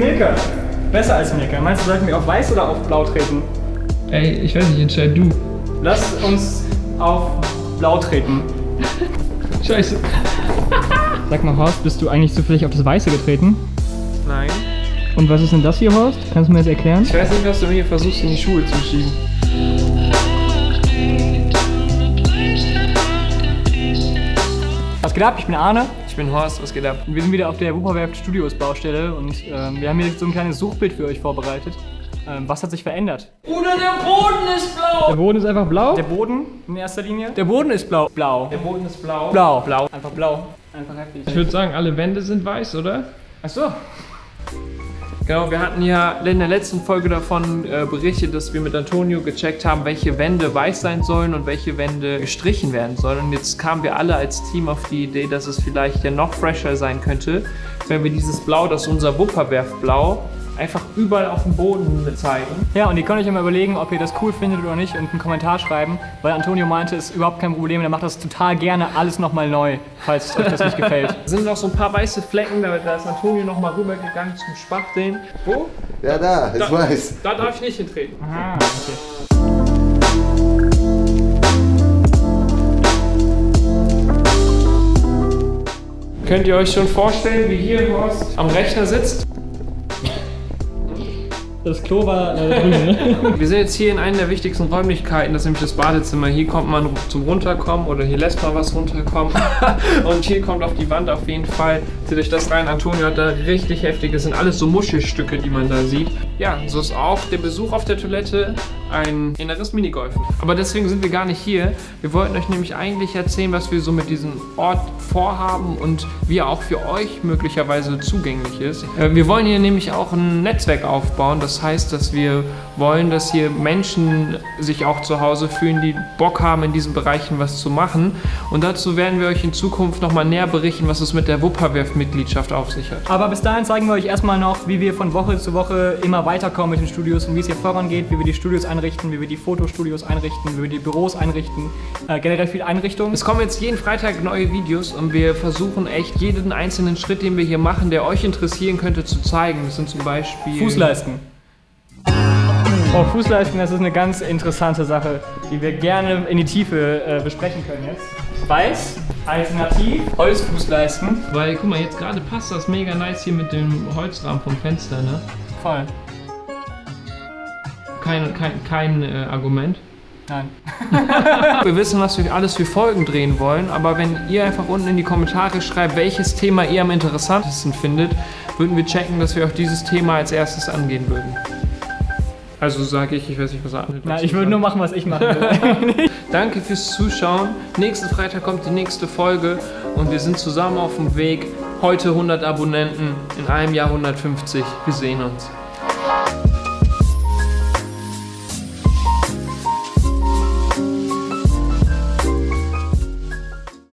Mirka. Besser als Mirka. Meinst du, sollten wir auf weiß oder auf blau treten? Ey, ich weiß nicht, entscheid du. Lass uns auf blau treten. Scheiße. Sag mal, Horst, bist du eigentlich zufällig auf das Weiße getreten? Nein. Und was ist denn das hier, Horst? Kannst du mir das erklären? Ich weiß nicht, was du mir hier versuchst, in die Schuhe zu schieben. Was geht ab? Ich bin Arne. Ich bin Horst, was geht ab? Wir sind wieder auf der Wupperwerk Studios Baustelle und ähm, wir haben hier so ein kleines Suchbild für euch vorbereitet. Ähm, was hat sich verändert? Bruder, der Boden ist blau! Der Boden ist einfach blau. Der Boden in erster Linie. Der Boden ist blau. Blau. Der Boden ist blau. Blau. Blau. Einfach blau. Einfach heftig. Ich würde sagen, alle Wände sind weiß, oder? Ach so. Genau, wir hatten ja in der letzten Folge davon äh, berichtet, dass wir mit Antonio gecheckt haben, welche Wände weiß sein sollen und welche Wände gestrichen werden sollen. Und jetzt kamen wir alle als Team auf die Idee, dass es vielleicht ja noch fresher sein könnte, wenn wir dieses Blau, das ist unser Wupperwerf-Blau, einfach überall auf dem Boden zeigen. Ja, und ihr könnt euch immer überlegen, ob ihr das cool findet oder nicht und einen Kommentar schreiben, weil Antonio meinte, es ist überhaupt kein Problem, er macht das total gerne alles nochmal neu, falls euch das nicht gefällt. Es sind noch so ein paar weiße Flecken, da, da ist Antonio nochmal rübergegangen zum Spachteln. Wo? Ja, da, ist Da- weiß. Da darf ich nicht hintreten. Ah, okay. Könnt ihr euch schon vorstellen, wie hier Horst am Rechner sitzt? Das Klo war äh, drüben, ne? Wir sind jetzt hier in einer der wichtigsten Räumlichkeiten, das ist nämlich das Badezimmer. Hier kommt man zum Runterkommen oder hier lässt man was runterkommen. Und hier kommt auf die Wand auf jeden Fall. Zieht euch das rein. Antonio hat da richtig heftig. Das sind alles so Muschelstücke, die man da sieht. Ja, so ist auch der Besuch auf der Toilette ein inneres Minigolfen. Aber deswegen sind wir gar nicht hier. Wir wollten euch nämlich eigentlich erzählen, was wir so mit diesem Ort vorhaben und wie er auch für euch möglicherweise zugänglich ist. Äh, Wir wollen hier nämlich auch ein Netzwerk aufbauen. Das heißt, dass wir wollen, dass hier Menschen sich auch zu Hause fühlen, die Bock haben, in diesen Bereichen was zu machen. Und dazu werden wir euch in Zukunft nochmal näher berichten, was es mit der Wupperwerf-Mitgliedschaft auf sich hat. Aber bis dahin zeigen wir euch erstmal noch, wie wir von Woche zu Woche immer weiterkommen mit den Studios und wie es hier vorangeht, wie wir die Studios einrichten, wie wir die Fotostudios einrichten, wie wir die Büros einrichten, äh, generell viel Einrichtung. Es kommen jetzt jeden Freitag neue Videos und wir versuchen echt jeden einzelnen Schritt, den wir hier machen, der euch interessieren könnte, zu zeigen. Das sind zum Beispiel... Fußleisten. Oh, Fußleisten, das ist eine ganz interessante Sache, die wir gerne in die Tiefe äh, besprechen können jetzt. Weiß, alternativ, Holzfußleisten. Weil, guck mal, jetzt gerade passt das mega nice hier mit dem Holzrahmen vom Fenster, ne? Voll. Kein, kein, kein äh, Argument. Nein. Wir wissen, was wir alles für Folgen drehen wollen, aber wenn ihr einfach unten in die Kommentare schreibt, welches Thema ihr am interessantesten findet, würden wir checken, dass wir auch dieses Thema als erstes angehen würden. Also sage ich, ich weiß nicht, was Arne Nein, dazu ich würde nur machen, was ich machen will. Danke fürs Zuschauen. Nächsten Freitag kommt die nächste Folge und wir sind zusammen auf dem Weg. Heute 100 Abonnenten, in einem Jahr 150. Wir sehen uns.